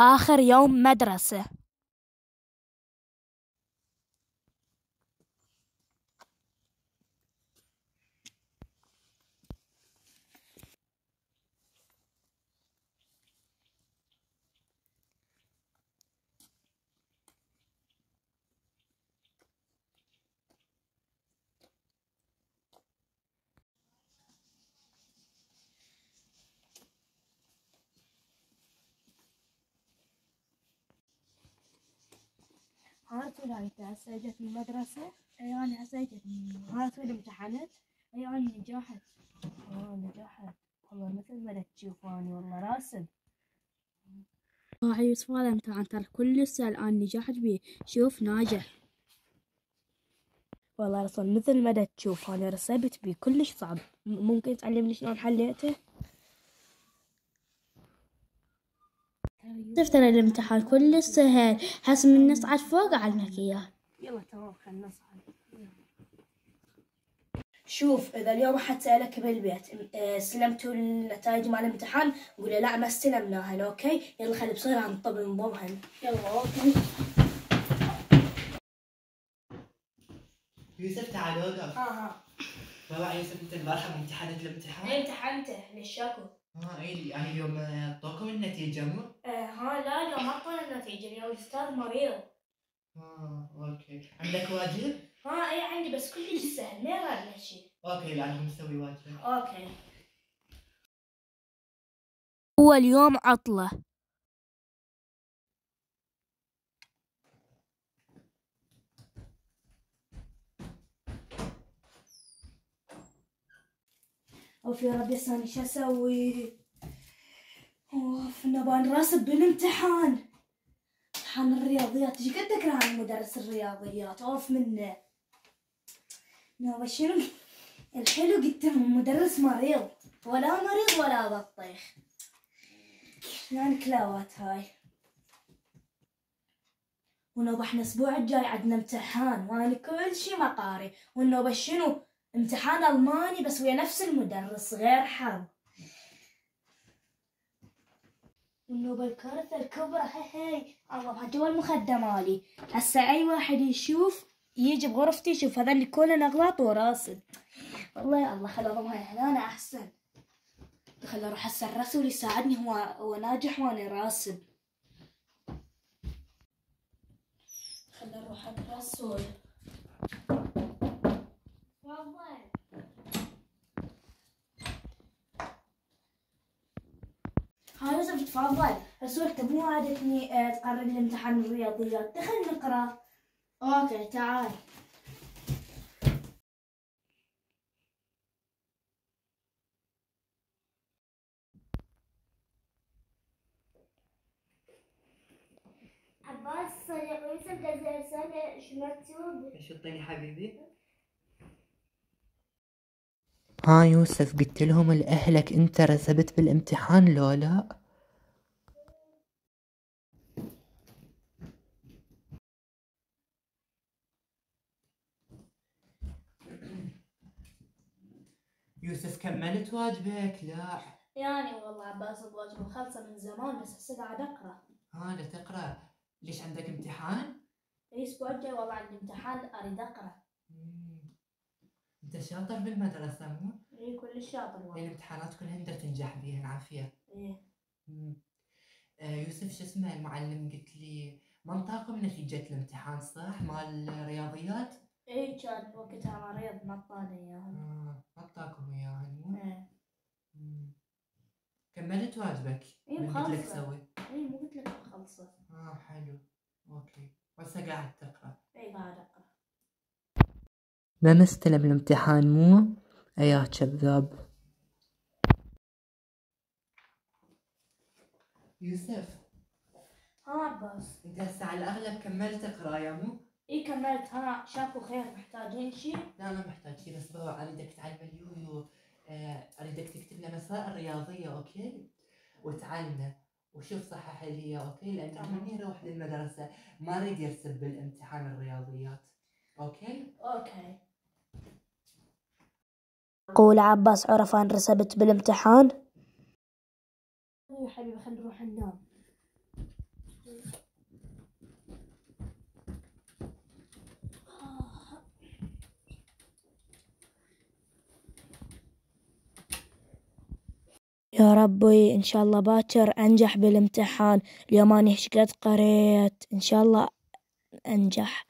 آخر يوم مدرسة. ها تقول انت هسه اجت من المدرسة. اي أنا هسه اجت ها تقول امتحنت. اي أنا نجحت. آه نجحت. والله مثل ما تشوفاني والله راسب راح يوسف هذا امتحان ترى كل السنة الآن نجحت بيه. شوف ناجح. والله رسول مثل ما تشوف أنا رسبت بيه. كلش صعب. ممكن تعلمني شلون حليته؟ شفت ترى الامتحان كل سهل حس من نصعد فوق علمك اياه يلا تمام خلنا نصعد. شوف إذا اليوم احد سالك بالبيت ام- آه، استلمتوا النتائج مال الامتحان قول له لا ما استلمناهن OK؟ يلا خلي بسرعة نطب نضمهن يلا OK. يوسف تعال وقف. ها ها بابا يوسف أنت البارحة امتحنت الامتحان؟ امتحنته للشاكو آه اي يعني اليوم آه، اعطوكم النتيجة مو؟ آه ها لا لا ما طلع النتيجة اليوم الاستاذ مريض. آه okay. عندك واجب؟ ها اي عندي بس كلش سهل ما يراد شيء. okay لا أنا مسوي واجب. okay. هو اليوم عطلة. اوف يا ربي أنا شو أسوي؟ اوف نبغى نراسب بالامتحان امتحان. الرياضيات. إيش قد تكره مدرس الرياضيات؟ اوف منه. نبغى شنو؟ الحلو قلت مدرس مريض. ولا مريض ولا بطيخ. شلون كلاوات هاي؟ ونوبة إحنا الأسبوع الجاي عندنا امتحان وأنا كل شي ما قاري والنوبة شنو؟ امتحان ألماني بس ويا نفس المدرس غير حظ. والنوبة الكارثة الكبرى هي هي. الله جوا المخدة مالي هسا أي واحد يشوف يجي بغرفتي يشوف هذول كلهم اغلاط وراسد. والله يا الله خلي اضمها هنا أنا أحسن. خلي أروح هسه الرسول يساعدني هو هو ناجح وأنا راسب خلي أروح الرسول تفضل ها يوسف تفضل رسول انت مو عادتني آه، تقرر لي امتحان الرياضيات. دخل نقرأ. أوكي تعال. عباس صديق يوسف جزء رسالة شو مكتوب إيش حبيبي؟ ها يوسف قلت لهم لأهلك أنت رسبت بالامتحان لو لا؟ يوسف كملت واجبك لا يعني والله عباس الواجب مخلصة من زمان بس هسه قاعد أقرأ ها لا تقرأ ليش عندك امتحان؟ الأسبوع الجاي والله عندي امتحان أريد أقرأ مم. انت شاطر بالمدرسة مو؟ اي كل شاطر والله الامتحانات كلها انت تنجح بيها عافية إيه. آه يوسف شو اسمه المعلم قلت لي ما انطاكم نتيجة الامتحان صح مال الرياضيات؟ إيه كان وقتها مريض ما اعطاني اياهم آه ما انطاكم اياها مو؟ إيه. كملت واجبك إيه، من قلت لك. سوي إيه مو قلت لك مخلصة آه حلو أوكي وهسه قاعد تقرا ما مستلم الامتحان مو؟ اياه كذاب يوسف ها عباس أنت هسه على الاغلب كملت قراية مو؟ إيه كملت ها شافوا خير محتاجين شي لا ما محتاج شي بس بابا أريدك تعلم اليويو آه، أريدك تكتب لنا مسائل رياضية okay؟ وتعلمه وشوف صحح لي اياه okay؟ لأن تمام. من يروح للمدرسة ما أريد يرسب بالامتحان الرياضيات okay؟ okay قول عباس عرفان رسبت بالامتحان. يا حبيبي خلينا نروح ننام. يا ربي إن شاء الله باكر أنجح بالامتحان. اليوم أنا شقد قريت. إن شاء الله أنجح.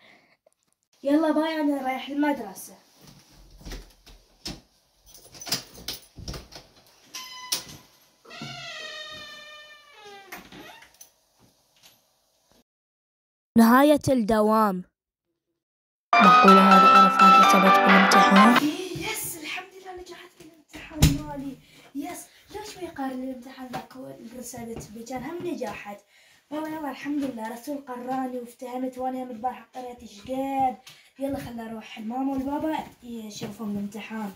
يلا باي أنا رايح المدرسة. نهاية الدوام. معقولة هذه أنا فاتت سبت بالامتحان؟ يس الحمد لله نجحت بالامتحان مالي. يس ليش ما يقارن الامتحان ذاك رسالة بي كان هم نجحت. والله يلا الحمد لله. رسول قراني وافتهمت وأنا هم البارحة قريت إيش قد يلا خلنا نروح الماما والبابا يشوفون الامتحان.